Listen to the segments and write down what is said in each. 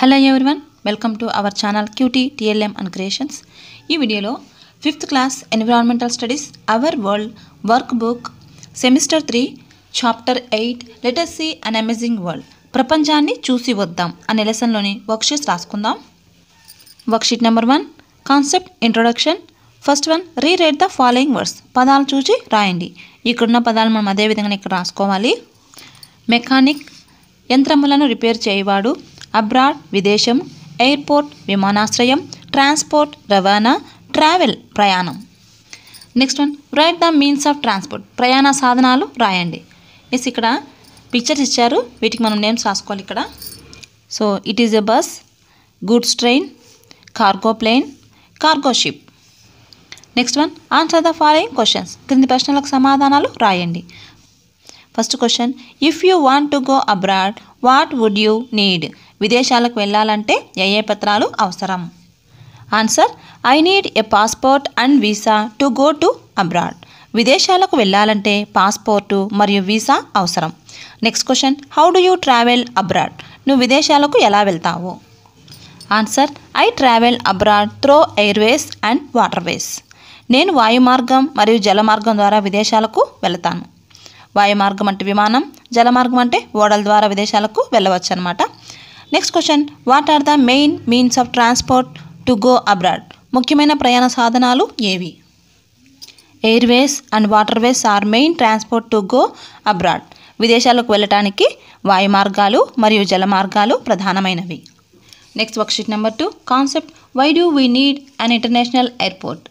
Hello everyone welcome to our channel QT TLM and creations ఈ వీడియోలో fifth class environmental studies our world workbook semester three chapter eight let us see an amazing world ప్రపంచాన్ని చూసి వద్దాం అనే లెసన్లోని worksheets రాసుకుందాం. Worksheet number one concept introduction first one rewrite the following words పదాలు చూసి రాయండి. ఇక్కడున్న పదాలు మనం అదే విధంగా ఇక్కడ రాసుకోవాలి. మెకానిక్ యంత్రములను రిపేర్ చేయవాడు. అబ్రాడ్ విదేశం ఎయిర్పోర్ట్ విమానాశ్రయం ట్రాన్స్పోర్ట్ రవాణా ట్రావెల్ ప్రయాణం. Next one write the means of transport ప్రయాణ సాధనాలు రాయండి. ఎస్ ఇక్కడ పిక్చర్స్ ఇచ్చారు. వీటికి మనం నేమ్స్ రాసుకోవాలి ఇక్కడ. So it is a bus goods train cargo plane cargo ship next one answer the following questions క్రింది ప్రశ్నలకు సమాధానాలు రాయండి. First question if you want to go abroad what would you need విదేశాలకు వెళ్ళాలంటే ఏ ఏ పత్రాలు అవసరం? Answer I need a passport and visa to go to abroad. విదేశాలకు వెళ్ళాలంటే పాస్పోర్టు మరియు వీసా అవసరం. Next question how do you travel abroad? నువ్వు విదేశాలకు ఎలా వెళ్తావు? Answer I travel abroad through airways and waterways. నేను వాయు మార్గం మరియు జల మార్గం ద్వారా విదేశాలకు వెళతాను. వాయు మార్గం అంటే విమానం జల మార్గం అంటే ఓడల ద్వారా విదేశాలకు వెళ్ళవచ్చు అనమాట next question what are the main means of transport to go abroad ముఖ్యమైన ప్రయాణ సాధనాలు ఏవి? Airways and waterways are main transport to go abroad విదేశాలకు వెళ్ళటానికి వాయు మార్గాలు మరియు జల మార్గాలు ప్రధానమైనవి. Next worksheet number two concept why do we need an international airport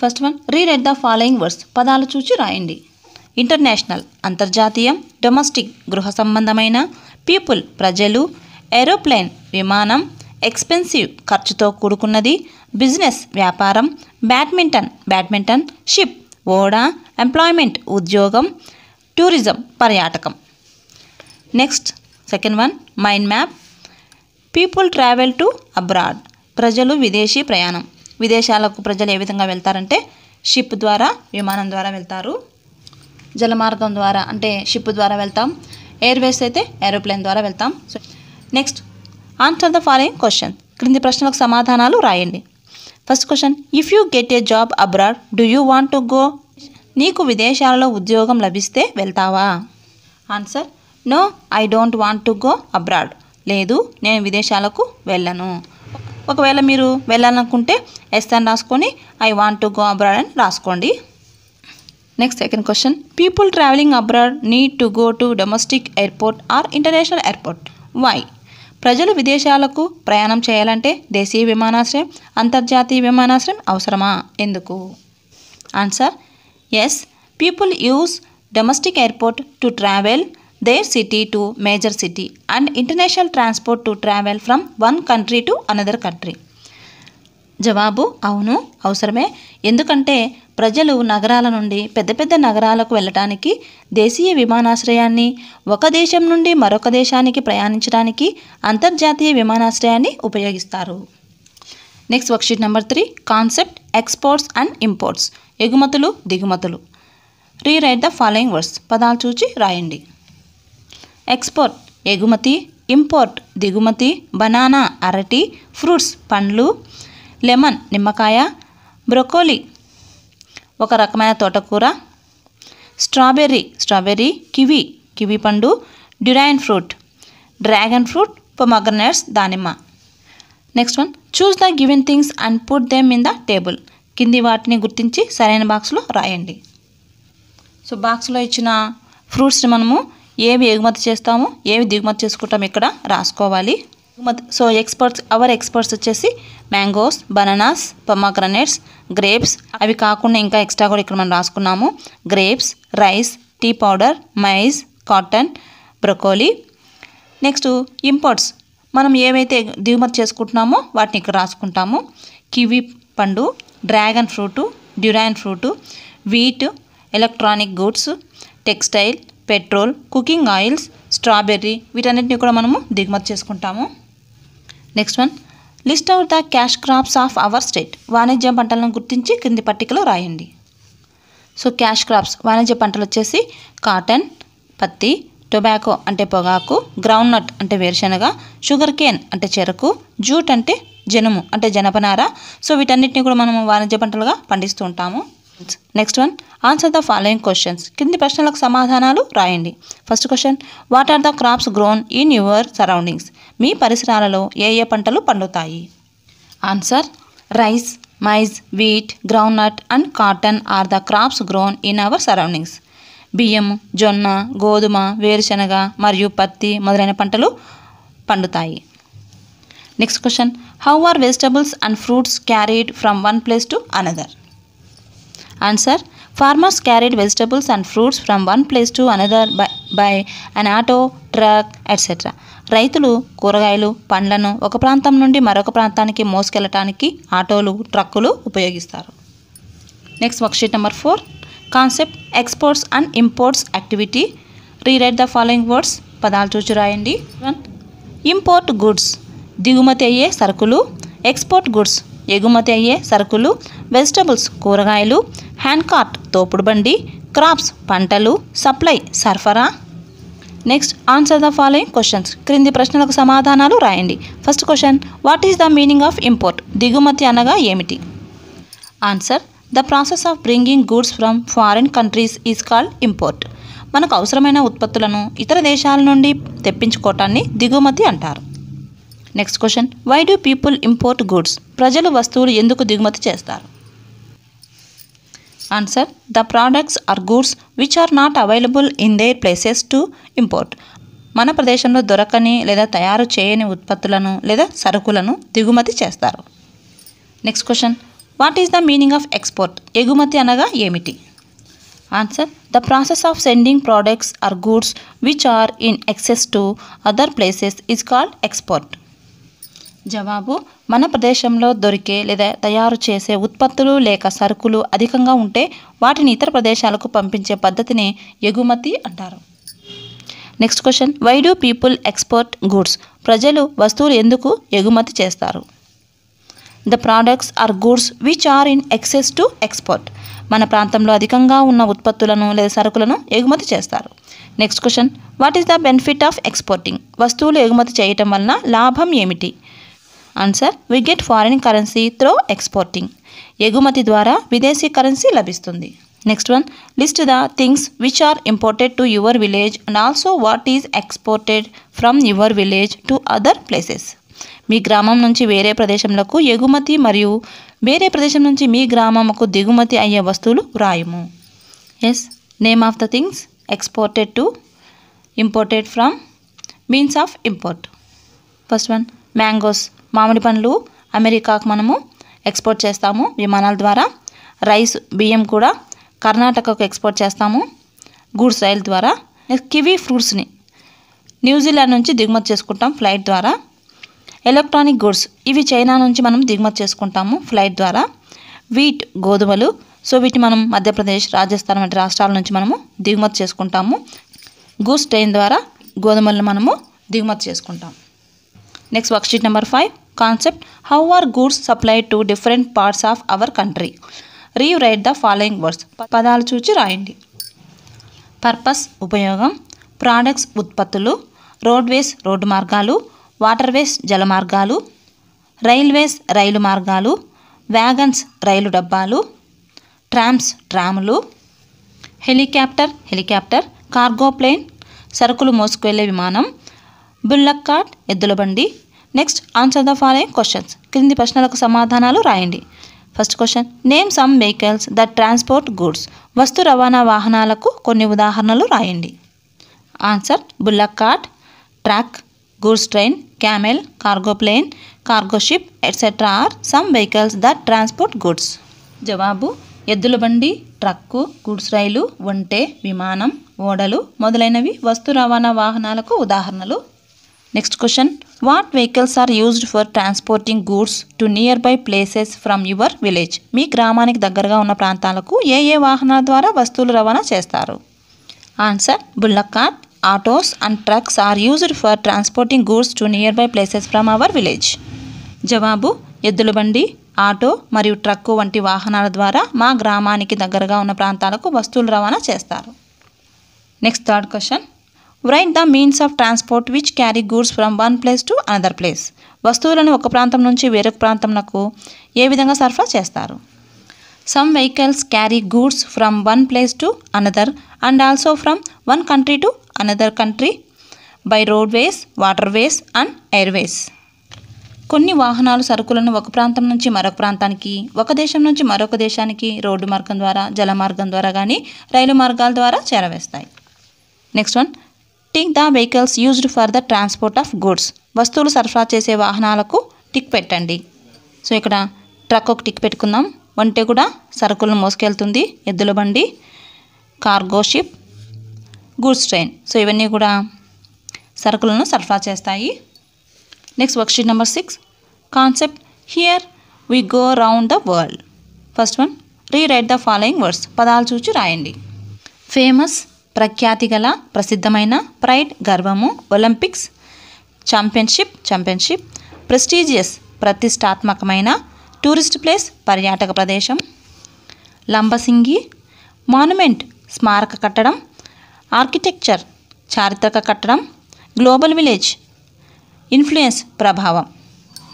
first one read the following words పదాలు చూచి రాయండి. ఇంటర్నేషనల్ అంతర్జాతీయం. డొమెస్టిక్ గృహ సంబంధమైన. పీపుల్ ప్రజలు ఏరోప్లేన్ విమానం ఎక్స్పెన్సివ్ ఖర్చుతో కూడుకున్నది బిజినెస్ వ్యాపారం బ్యాడ్మింటన్ బ్యాడ్మింటన్ షిప్ ఓడా ఎంప్లాయ్మెంట్ ఉద్యోగం టూరిజం పర్యాటకం. Next second one mind map. People travel to abroad. ప్రజలు విదేశీ ప్రయాణం. విదేశాలకు ప్రజలు ఏ విధంగా వెళ్తారంటే షిప్ ద్వారా విమానం ద్వారా వెళ్తారు. జలమార్గం ద్వారా అంటే షిప్ ద్వారా వెళ్తాం. ఎయిర్వేస్ అయితే ఏరోప్లేన్ ద్వారా వెళ్తాం. So next answer the following question క్రింది ప్రశ్నలకు సమాధానాలు రాయండి. First question if you get a job abroad do you want to go నీకు విదేశాలలో ఉద్యోగం లభిస్తే వెళ్తావా? Answer no I don't want to go abroad లేదు నేను విదేశాలకు వెళ్ళను. ఒకవేళ మీరు వెళ్ళాలనుకుంటే ఎస్ అని రాసుకొని I want to go abroad అని రాసుకోండి. Next second question people travelling abroad need to go to domestic airport or international airport why ప్రజలు విదేశాలకు ప్రయాణం చేయాలంటే దేశీయ విమానాశ్రయం అంతర్జాతీయ విమానాశ్రయం అవసరమా? ఎందుకు? Answer yes people use domestic airport to travel their city to major city and international transport to travel from one country to another country జవాబు అవును అవసరమే. ఎందుకంటే ప్రజలు నగరాల నుండి పెద్ద పెద్ద నగరాలకు వెళ్ళటానికి దేశీయ విమానాశ్రయాన్ని ఒక దేశం నుండి మరొక దేశానికి ప్రయాణించడానికి అంతర్జాతీయ విమానాశ్రయాన్ని ఉపయోగిస్తారు. Next worksheet number three concept exports and imports ఎగుమతులు దిగుమతులు. రీరైట్ ద ఫాలోయింగ్ వర్డ్స్ పదాలు చూచి రాయండి. ఎక్స్పోర్ట్ ఎగుమతి ఇంపోర్ట్ దిగుమతి బనానా అరటి ఫ్రూట్స్ పండ్లు లెమన్ నిమ్మకాయ బ్రొకోలీ ఒక రకమైన తోటకూర స్ట్రాబెర్రీ స్ట్రాబెర్రీ కివి కివి పండు durian fruit dragon fruit pomegranates దానిమ్మ. Next one choose the given things and put them in the table. కింది వాటిని గుర్తించి సరైన బాక్స్లో రాయండి. సో బాక్స్లో ఇచ్చిన ఫ్రూట్స్ని మనము ఏవి ఎగుమతి చేస్తామో ఏవి దిగుమతి చేసుకుంటాం ఇక్కడ రాసుకోవాలి. సో ఎక్స్పర్ట్స్ అవర్ ఎక్స్పర్ట్స్ వచ్చేసి మ్యాంగోస్ బనానాస్ పొమాగ్రనేట్స్ గ్రేప్స్. అవి కాకుండా ఇంకా ఎక్స్ట్రా కూడా ఇక్కడ మనం రాసుకున్నాము. Grapes rice tea powder maize cotton broccoli. Next imports. మనం ఏవైతే దిగుమతి చేసుకుంటున్నామో వాటిని ఇక్కడ రాసుకుంటాము. కివి పండు dragon fruit durian fruit wheat electronic goods textile petrol cooking oils strawberry వీటన్నిటిని కూడా మనము దిగుమతి చేసుకుంటాము. Next one list out the cash crops of our state వాణిజ్య పంటలను గుర్తించి క్రింది పట్టికలో రాయండి. సో క్యాష్ క్రాప్స్ వాణిజ్య పంటలు వచ్చేసి కాటన్ పత్తి టొబాకో అంటే పొగాకు గ్రౌండ్ నట్ అంటే వేరుశనగ షుగర్ కేన్ అంటే చెరకు జూట్ అంటే జనుము అంటే జనపనార. సో వీటన్నిటిని కూడా మనం వాణిజ్య పంటలుగా పండిస్తూ ఉంటాము. Next one answer the following questions కింది ప్రశ్నలకు సమాధానాలు రాయండి. First question what are the crops grown in your surroundings మీ పరిసరాలలో ఏ ఏ పంటలు పండుతాయి? Answer rice maize wheat groundnut and cotton are the crops grown in our surroundings బియ్యం జొన్న గోధుమ వేరుశనగ మరియు పత్తి మొదలైన పంటలు పండుతాయి. Next question how are vegetables and fruits carried from one place to another answer farmers carried vegetables and fruits from one place to another by by an auto truck etcetera రైతులు కూరగాయలు పండ్లను ఒక ప్రాంతం నుండి మరొక ప్రాంతానికి మోసుకెళ్ళటానికి ఆటోలు ట్రక్కులు ఉపయోగిస్తారు. Next worksheet number four concept exports and imports activity rewrite the following words పదాలు చూచి రాయండి. వన్ ఇంపోర్ట్ గుడ్స్ దిగుమతి అయ్యే సరుకులు. ఎక్స్పోర్ట్ గుడ్స్ ఎగుమతి అయ్యే సరుకులు వెజిటబుల్స్ కూరగాయలు హ్యాండ్ కార్ట్ తోపుడు బండి క్రాప్స్ పంటలు సప్లై సరఫరా. Next answer the following questions. క్రింది ప్రశ్నలకు సమాధానాలు రాయండి. First question what is the meaning of import? దిగుమతి అనగా ఏమిటి? Answer the process of bringing goods from foreign countries is called import. మనకు అవసరమైన ఉత్పత్తులను ఇతర దేశాల నుండి తెప్పించుకోవటాన్ని దిగుమతి అంటారు. Next question why do people import goods ప్రజలు వస్తువులు ఎందుకు దిగుమతి చేస్తారు? Answer the products or goods which are not available in their places to import మన ప్రదేశంలో దొరకని లేదా తయారు చేయని ఉత్పత్తులను లేదా సరుకులను దిగుమతి చేస్తారు. Next question what is the meaning of export ఎగుమతి అనగా ఏమిటి? Answer the process of sending products or goods which are in excess to other places is called export జవాబు మన ప్రదేశంలో దొరికే లేదా తయారు చేసే ఉత్పత్తులు లేక సరుకులు అధికంగా ఉంటే వాటిని ఇతర ప్రదేశాలకు పంపించే పద్ధతిని ఎగుమతి అంటారు. Next question why do people export goods ప్రజలు వస్తువులు ఎందుకు ఎగుమతి చేస్తారు? The products or goods which are in excess to export మన ప్రాంతంలో అధికంగా ఉన్న ఉత్పత్తులను లేదా సరుకులను ఎగుమతి చేస్తారు. Next question what is the benefit of exporting వస్తువులు ఎగుమతి చేయటం వలన లాభం ఏమిటి? Answer we get foreign currency through exporting ఎగుమతి ద్వారా విదేశీ కరెన్సీ లభిస్తుంది. Next one list the things which are imported to your village and also what is exported from your village to other places మీ గ్రామం నుంచి వేరే ప్రదేశంలకు ఎగుమతి మరియు వేరే ప్రదేశం నుంచి మీ గ్రామంకు దిగుమతి అయ్యే వస్తువులు వ్రాయము. Yes name of the things exported to imported from means of import first one mangoes మామిడి పండ్లు అమెరికాకు మనము ఎక్స్పోర్ట్ చేస్తాము విమానాల ద్వారా. రైస్ బియ్యం కూడా కర్ణాటకకు ఎక్స్పోర్ట్ చేస్తాము గూడ్స్ రైల్ ద్వారా. కివీ ఫ్రూట్స్ని న్యూజిలాండ్ నుంచి దిగుమతి చేసుకుంటాం ఫ్లైట్ ద్వారా. ఎలక్ట్రానిక్ గూడ్స్ ఇవి చైనా నుంచి మనం దిగుమతి చేసుకుంటాము ఫ్లైట్ ద్వారా. వీట్ గోధుమలు సో వీటిని మనం మధ్యప్రదేశ్ రాజస్థాన్ వంటి రాష్ట్రాల నుంచి మనము దిగుమతి చేసుకుంటాము. గూడ్స్ ట్రైన్ ద్వారా గోధుమలను మనము దిగుమతి చేసుకుంటాం. Next worksheet number five. Concept how are goods supply to different parts of our country rewrite the following words పదాలు చూచి రాయండి. పర్పస్ ఉపయోగం. ప్రాడక్ట్స్ ఉత్పత్తులు. రోడ్వేస్ రోడ్డు మార్గాలు. వాటర్వేస్ జల మార్గాలు. రైల్వేస్ రైలు మార్గాలు. వ్యాగన్స్ రైలు డబ్బాలు. ట్రామ్స్ ట్రాములు హెలికాప్టర్ హెలికాప్టర్ కార్గో ప్లేన్ సరుకులు మోసుకువెళ్ళే విమానం. బుల్లక్ కార్ట్ ఎద్దుల బండి. Next answer the following questions క్రింది ప్రశ్నలకు సమాధానాలు రాయండి. First question name some vehicles that transport goods వస్తు రవాణా వాహనాలకు కొన్ని ఉదాహరణలు రాయండి. Answer bullock cart truck goods train camel cargo plane cargo ship etcetera are some vehicles that transport goods జవాబు ఎద్దుల బండి ట్రక్కు గూడ్స్ రైలు ఒంటె విమానం ఓడలు మొదలైనవి వస్తు రవాణా వాహనాలకు ఉదాహరణలు next question what vehicles are used for transporting goods to nearby places from your village మీ గ్రామానికి దగ్గరగా ఉన్న ప్రాంతాలకు ఏ ఏ వాహనాల ద్వారా వస్తువులు రవాణా చేస్తారు? Answer bullock cart autos and trucks are used for transporting goods to nearby places from our village జవాబు ఎద్దుల బండి ఆటో మరియు ట్రక్కు వంటి వాహనాల ద్వారా మా గ్రామానికి దగ్గరగా ఉన్న ప్రాంతాలకు వస్తువులు రవాణా చేస్తారు. Next third question write the means of transport which carry goods from one place to another place వస్తువులను ఒక ప్రాంతం నుంచి వేరొక ప్రాంతంకు ఏ విధంగా సరఫరా చేస్తారు? Some vehicles carry goods from one place to another and also from one country to another country by roadways waterways and airways కొన్ని వాహనాలు సరుకులను ఒక ప్రాంతం నుంచి మరొక ప్రాంతానికి ఒక దేశం నుంచి మరొక దేశానికి రోడ్డు మార్గం ద్వారా జల మార్గం ద్వారా కానీ రైలు మార్గాల ద్వారా చేరవేస్తాయి. Next one tick the vehicles used for the transport of goods వస్తువులు సరఫరా చేసే వాహనాలకు టిక్ పెట్టండి. సో ఇక్కడ ట్రక్ ఒక టిక్ పెట్టుకుందాం. వంటే కూడా సరుకులను మోసుకెళ్తుంది. ఎద్దుల బండి cargo ship goods train so ఇవన్నీ కూడా సరుకులను సరఫరా చేస్తాయి. Next worksheet number six concept here we go round the world first one rewrite the following words పదాలు చూచి రాయండి. ఫేమస్ ప్రఖ్యాతి గల ప్రసిద్ధమైన ప్రైడ్ గర్వము ఒలింపిక్స్ ఛాంపియన్షిప్ ఛాంపియన్షిప్ ప్రెస్టీజియస్ ప్రతిష్టాత్మకమైన టూరిస్ట్ ప్లేస్ పర్యాటక ప్రదేశం లంబసింగి మాన్యుమెంట్ స్మారక కట్టడం ఆర్కిటెక్చర్ చారిత్రక కట్టడం గ్లోబల్ విలేజ్ ఇన్ఫ్లుయెన్స్ ప్రభావం.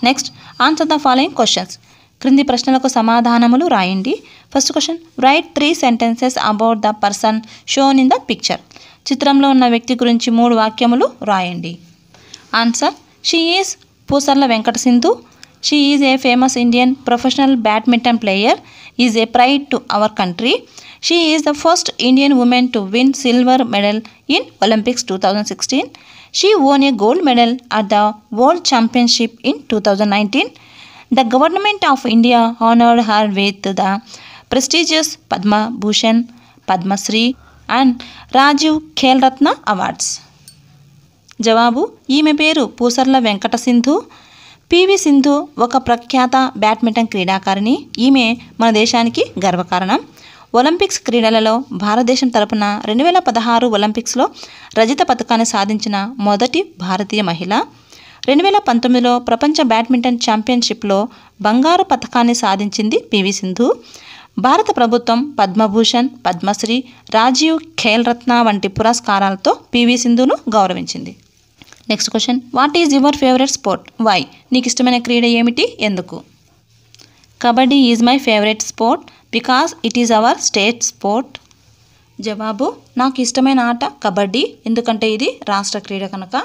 Next answer the following questions. క్రింది ప్రశ్నలకు సమాధానములు రాయండి. First question write three sentences about the person shown in the picture చిత్రంలో ఉన్న వ్యక్తి గురించి మూడు వాక్యములు రాయండి. Answer she is Pusarla Venkata Sindhu. She is a famous Indian professional badminton player is a pride to our country she is the first Indian women to win silver medal in Olympics two thousand sixteen she won a gold medal at the world championship in two thousand nineteen The government of India honored her with the prestigious Padma Bhushan, Padma Shri and Rajiv Khel Ratna జవాబు ఈమె పేరు Pusarla Venkata Sindhu. PV Sindhu ఒక ప్రఖ్యాత badminton క్రీడాకారిణి. ఈమె మన దేశానికి గర్వకారణం. ఒలింపిక్స్ క్రీడలలో భారతదేశం తరపున రెండు వేల పదహారు ఒలింపిక్స్లో రజత పథకాన్ని సాధించిన మొదటి భారతీయ మహిళ. రెండు వేల పంతొమ్మిదిలో ప్రపంచ బ్యాడ్మింటన్ ఛాంపియన్షిప్లో బంగారు పథకాన్ని సాధించింది పివి సింధు. భారత ప్రభుత్వం పద్మభూషణ్ పద్మశ్రీ రాజీవ్ ఖేల్ రత్న వంటి పురస్కారాలతో పివి సింధును గౌరవించింది. Next question. What is your favourite sport? Why? నీకు ఇష్టమైన క్రీడ ఏమిటి? ఎందుకు? Kabaddi is my favourite sport because it is our state sport. జవాబు నాకు ఇష్టమైన ఆట కబడ్డీ. ఎందుకంటే ఇది రాష్ట్ర క్రీడ కనుక.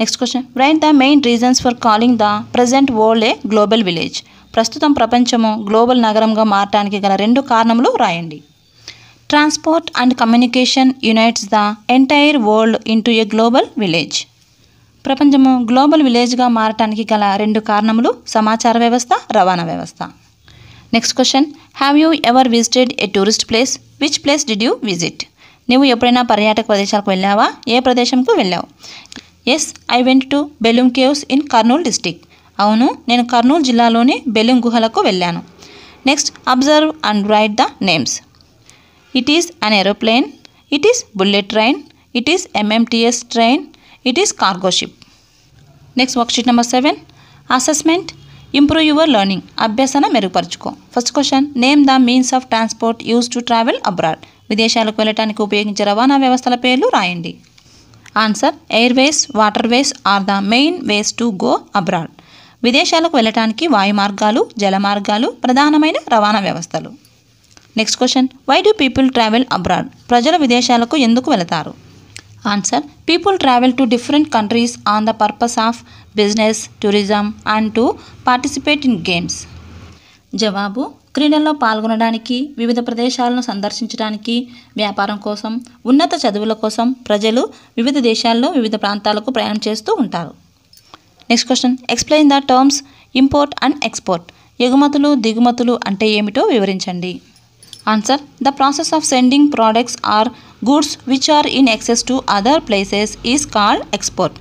Next question write the main reasons for calling the present world a global village ప్రస్తుతం ప్రపంచము గ్లోబల్ నగరంగా మారటానికి గల రెండు కారణములు రాయండి. Transport and communication unites the entire world into a global village ప్రపంచము గ్లోబల్ విలేజ్గా మారటానికి గల రెండు కారణములు సమాచార వ్యవస్థ రవాణా వ్యవస్థ. Next question have you ever visited a tourist place which place did you visit నువ్వు ఎప్పుడైనా పర్యాటక ప్రదేశాలకు వెళ్ళావా? ఏ ప్రదేశంకు వెళ్ళావు? Yes I went to Belum caves in Kurnool district అవును నేను కర్నూలు జిల్లాలోని బెలూమ్ గుహలకు వెళ్ళాను. Next observe and write the names. It is an aeroplane it is bullet train it is MMTS train it is cargo ship. Next worksheet number seven assessment improve your learning అభ్యసన మెరుగుపరుచుకో. First question name the means of transport use to travel abroad. విదేశాలకు వెళ్ళటానికి ఉపయోగించే రవాణా వ్యవస్థల పేర్లు రాయండి. Answer airways waterways are the main ways to go abroad విదేశాలకు వెళ్ళటానికి వాయు మార్గాలు జల మార్గాలు ప్రధానమైన రవాణా వ్యవస్థలు. Next question why do people travel abroad ప్రజలు విదేశాలకు ఎందుకు వెళతారు? Answer people travel to different countries on the purpose of business tourism and to participate in games జవాబు క్రీడల్లో పాల్గొనడానికి వివిధ ప్రదేశాలను సందర్శించడానికి వ్యాపారం కోసం ఉన్నత చదువుల కోసం ప్రజలు వివిధ దేశాల్లో వివిధ ప్రాంతాలకు ప్రయాణం చేస్తూ ఉంటారు. Next question explain the terms import and export ఎగుమతులు దిగుమతులు అంటే ఏమిటో వివరించండి. Answer the process of sending products or goods which are in excess to other places is called export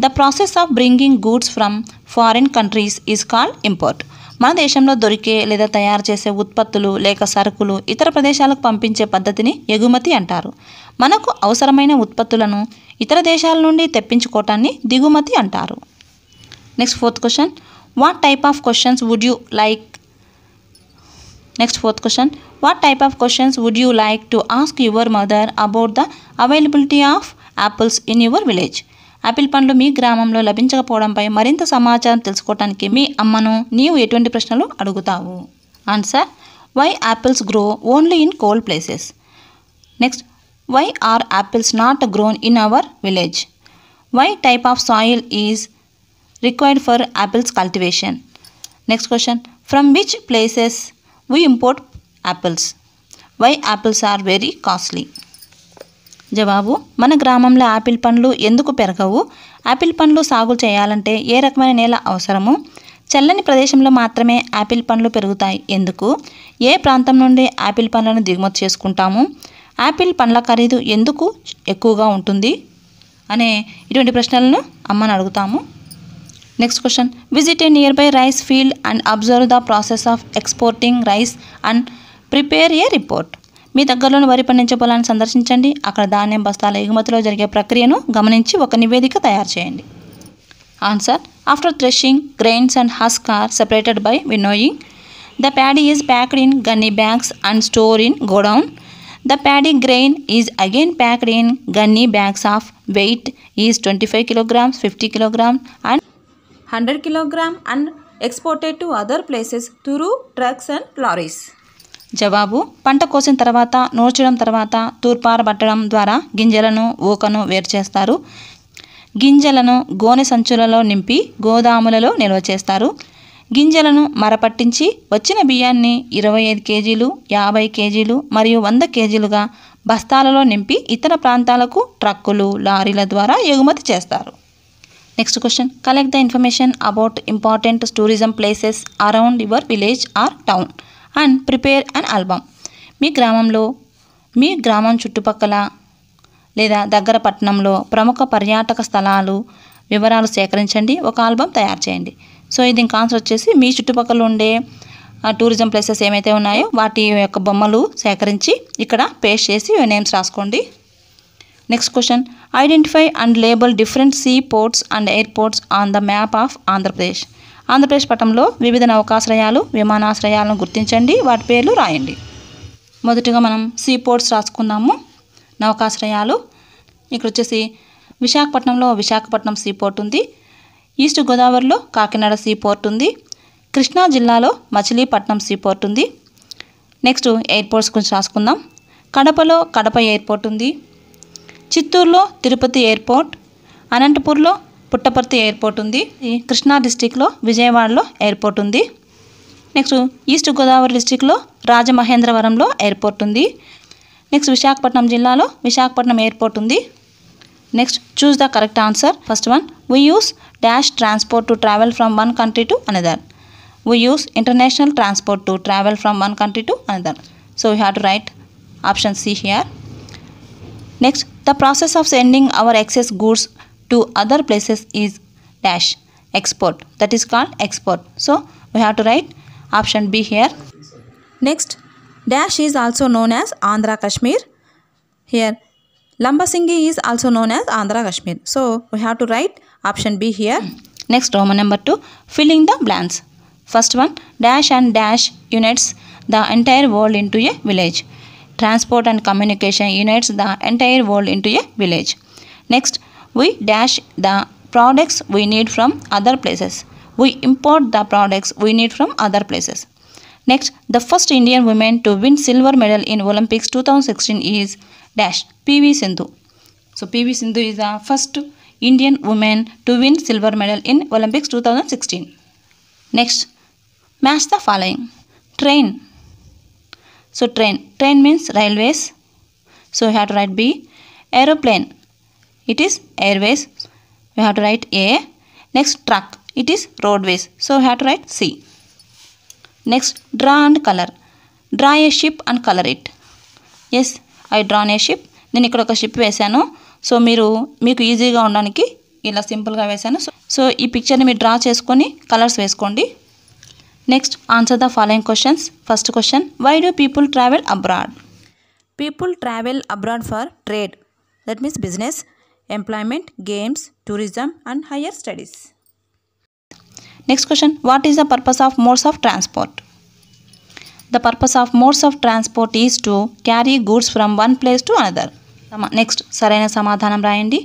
the process of bringing goods from foreign countries is called import మన దేశంలో దొరికే లేదా తయారు చేసే ఉత్పత్తులు లేక సరుకులు ఇతర ప్రదేశాలకు పంపించే పద్ధతిని ఎగుమతి అంటారు. మనకు అవసరమైన ఉత్పత్తులను ఇతర దేశాల నుండి తెప్పించుకోవటాన్ని దిగుమతి అంటారు. Next fourth question what type of questions would you like next fourth question what type of questions would you like to ask your mother about the availability of apples in your village apple పండ్లు మీ గ్రామంలో లభించకపోవడంపై మరింత సమాచారం తెలుసుకోవటానికి మీ అమ్మను నీవు ఎటువంటి ప్రశ్నలు అడుగుతావు? Answer why apples grow only in cold places next why are apples not grown in our village why type of soil is required for apples cultivation next question from which places we import apples why apples are very costly జవాబు మన గ్రామంలో apple పండ్లు ఎందుకు పెరగవు? Apple పండ్లు సాగు చేయాలంటే ఏ రకమైన నేల అవసరము? చల్లని ప్రదేశంలో మాత్రమే ఆపిల్ పండ్లు పెరుగుతాయి. ఎందుకు? ఏ ప్రాంతం నుండి ఆపిల్ పండ్లను దిగుమతి చేసుకుంటాము? ఆపిల్ పండ్ల ఖరీదు ఎందుకు ఎక్కువగా ఉంటుంది? అనే ఇటువంటి ప్రశ్నలను అమ్మని అడుగుతాము. Next question. Visit a nearby rice field and observe the process of exporting rice and prepare a report. మీ దగ్గరలోని వరి పండించే పొలాన్ని సందర్శించండి. అక్కడ ధాన్యం బస్తాల ఎగుమతిలో జరిగే ప్రక్రియను గమనించి ఒక నివేదిక తయారు చేయండి. Answer after threshing grains and husk are separated by winnowing the paddy is packed in gunny bags and store in godown the paddy grain is again packed in gunny bags of weight is twenty five kilograms fifty kilogram and hundred kilogram and exported to other places through trucks and lorries జవాబు పంట కోసిన తర్వాత నూర్చడం తర్వాత తూర్పారబట్టడం ద్వారా గింజలను ఊకను వేరు చేస్తారు గింజలను గోనె సంచులలో నింపి గోదాములలో నిల్వ చేస్తారు. గింజలను మరపట్టించి వచ్చిన బియ్యాన్ని ఇరవై ఐదు కేజీలు యాభై కేజీలు మరియు వంద కేజీలుగా బస్తాలలో నింపి ఇతర ప్రాంతాలకు ట్రక్కులు లారీల ద్వారా ఎగుమతి చేస్తారు. Next question collect the information about important tourism places around your village or town and prepare an album. మీ గ్రామంలో మీ గ్రామం చుట్టుపక్కల లేదా దగ్గర పట్టణంలో ప్రముఖ పర్యాటక స్థలాలు వివరాలు సేకరించండి. ఒక ఆల్బమ్ తయారు చేయండి. సో ఇది ఇంకా ఆన్సర్ వచ్చేసి మీ చుట్టుపక్కల ఉండే టూరిజం ప్లేసెస్ ఏమైతే ఉన్నాయో వాటి యొక్క బొమ్మలు సేకరించి ఇక్కడ పేస్ట్ చేసి నేమ్స్ రాసుకోండి. Next question identify and label different sea ports and airports on the map of Andhra Pradesh Andhra Pradesh పటంలో వివిధ నౌకాశ్రయాలు విమానాశ్రయాలను గుర్తించండి. వాటి పేర్లు రాయండి. మొదటిగా మనం సీ పోర్ట్స్ రాసుకుందాము. నౌకాశ్రయాలు. ఇక్కడ వచ్చేసి విశాఖపట్నంలో విశాఖపట్నం సీ పోర్ట్ ఉంది. ఈస్ట్ గోదావరిలో కాకినాడ సీ పోర్ట్ ఉంది. కృష్ణా జిల్లాలో మచిలీపట్నం సీ పోర్ట్ ఉంది. నెక్స్ట్ ఎయిర్పోర్ట్స్ గురించి రాసుకుందాం. కడపలో కడప ఎయిర్పోర్ట్ ఉంది. చిత్తూరులో తిరుపతి ఎయిర్పోర్ట్. అనంతపూర్లో పుట్టపర్తి ఎయిర్పోర్ట్ ఉంది. ఈ కృష్ణా డిస్టిక్లో విజయవాడలో ఎయిర్పోర్ట్ ఉంది. నెక్స్ట్ ఈస్ట్ గోదావరి డిస్టిక్లో రాజమహేంద్రవరంలో ఎయిర్పోర్ట్ ఉంది. నెక్స్ట్ విశాఖపట్నం జిల్లాలో విశాఖపట్నం ఎయిర్పోర్ట్ ఉంది. Next choose the correct answer. First one we use dash transport to travel from one country to another we use international transport to travel from one country to another so you have to write option C here next the process of sending our excess goods to other places is dash export. That is called export. So we have to write option B here. Next, dash is also known as Andhra Kashmir. Here, Lambasingi is also known as Andhra Kashmir. So we have to write option B here. Next, Roman number two, filling the blanks. First one, dash and dash unites the entire world into a village. Transport and communication unites the entire world into a village. Next, we dash the products we need from other places. We import the products we need from other places. Next, the first Indian woman to win silver medal in Olympics 2016 is dash PV Sindhu. So PV Sindhu is the first Indian woman to win silver medal in Olympics 2016. Next, match the following. Train. So train. Train means railways. So you have to write B. Aeroplane. It is airways. We have to write A. Next truck. It is roadways. So we have to write C. Next draw and color. Draw a ship and color it. Yes I drawn a ship నేను ఇక్కడ ఒక ship వేశాను so మీరు మీకు ఈజీగా ఉండడానికి ఇలా సింపుల్గా వేశాను సో సో ఈ పిక్చర్ని మీరు డ్రా చేసుకొని కలర్స్ వేసుకోండి next answer the following questions first question why do people travel abroad people travel abroad for trade that means business employment games tourism and higher studies next question what is the purpose of modes of transport the purpose of modes of transport is to carry goods from one place to another next సరైన సమాధానం రాయండి.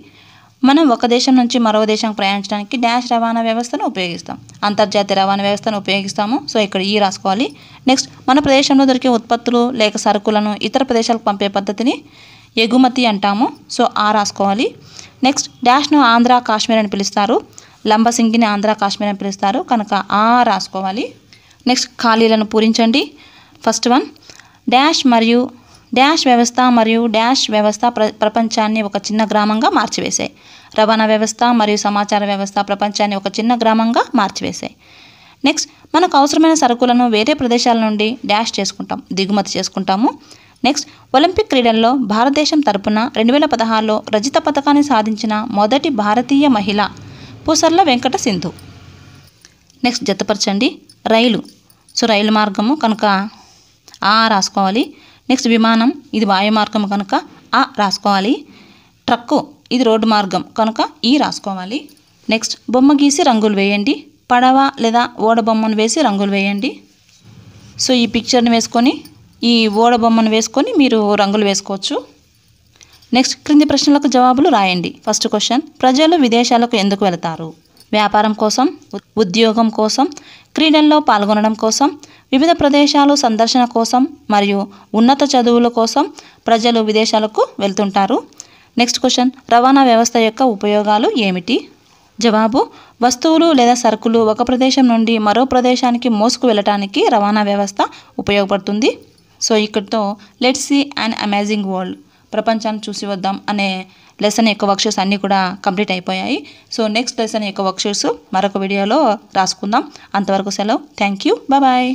మనం ఒక దేశం నుంచి మరో దేశానికి ప్రయాణించడానికి డాష్ రవాణా వ్యవస్థను ఉపయోగిస్తాం. అంతర్జాతీయ రవాణా వ్యవస్థను ఉపయోగిస్తాము. సో ఇక్కడ ఈ రాసుకోవాలి. నెక్స్ట్ మన ప్రదేశంలో దొరికే ఉత్పత్తులు లేక సరుకులను ఇతర ప్రదేశాలకు పంపే పద్ధతిని ఎగుమతి అంటాము. సో ఆ రాసుకోవాలి. నెక్స్ట్ డాష్ను ఆంధ్ర కాశ్మీర్ అని పిలుస్తారు. లంబసింగిని ఆంధ్ర కాశ్మీర్ అని పిలుస్తారు. కనుక ఆ రాసుకోవాలి. నెక్స్ట్ ఖాళీలను పూరించండి. ఫస్ట్ వన్ డాష్ మరియు డాష్ వ్యవస్థ మరియు డాష్ వ్యవస్థ ప్ర ప్రపంచాన్ని ఒక చిన్న గ్రామంగా మార్చివేశాయి. రవాణా వ్యవస్థ మరియు సమాచార వ్యవస్థ ప్రపంచాన్ని ఒక చిన్న గ్రామంగా మార్చివేశాయి. నెక్స్ట్ మనకు అవసరమైన సరుకులను వేరే ప్రదేశాల నుండి డాష్ చేసుకుంటాం దిగుమతి చేసుకుంటాము. నెక్స్ట్ ఒలింపిక్ క్రీడల్లో భారతదేశం తరపున రెండు వేల పదహారులో రజిత పథకాన్ని సాధించిన మొదటి భారతీయ మహిళ పూసర్ల వెంకట సింధు. నెక్స్ట్ జతపరచండి. రైలు. సో రైలు మార్గము కనుక ఆ రాసుకోవాలి. నెక్స్ట్ విమానం. ఇది వాయు మార్గం కనుక ఆ రాసుకోవాలి. ట్రక్కు. ఇది రోడ్డు మార్గం కనుక ఈ రాసుకోవాలి. నెక్స్ట్ బొమ్మ గీసి రంగులు వేయండి. పడవ లేదా ఓడ బొమ్మను వేసి రంగులు వేయండి. సో ఈ పిక్చర్ని వేసుకొని ఈ ఓడ బొమ్మను వేసుకొని మీరు రంగులు వేసుకోవచ్చు. నెక్స్ట్ క్రింది ప్రశ్నలకు జవాబులు రాయండి. ఫస్ట్ క్వశ్చన్ ప్రజలు విదేశాలకు ఎందుకు వెళతారు? వ్యాపారం కోసం ఉద్యోగం కోసం క్రీడల్లో పాల్గొనడం కోసం వివిధ ప్రదేశాలు సందర్శన కోసం మరియు ఉన్నత చదువుల కోసం ప్రజలు విదేశాలకు వెళ్తుంటారు. నెక్స్ట్ క్వశ్చన్ రవాణా వ్యవస్థ యొక్క ఉపయోగాలు ఏమిటి? జవాబు వస్తువులు లేదా సరుకులు ఒక ప్రదేశం నుండి మరో ప్రదేశానికి మోసుకు వెళ్ళటానికి రవాణా వ్యవస్థ ఉపయోగపడుతుంది. సో ఇక్కడితో let's see an amazing world. ప్రపంచాన్ని చూసి వద్దాం అనే లెసన్ యొక్క వర్క్షర్స్ అన్నీ కూడా కంప్లీట్ అయిపోయాయి. సో నెక్స్ట్ లెసన్ యొక్క వర్క్షర్స్ మరొక వీడియోలో రాసుకుందాం. అంతవరకు సెలవు. Thank you bye.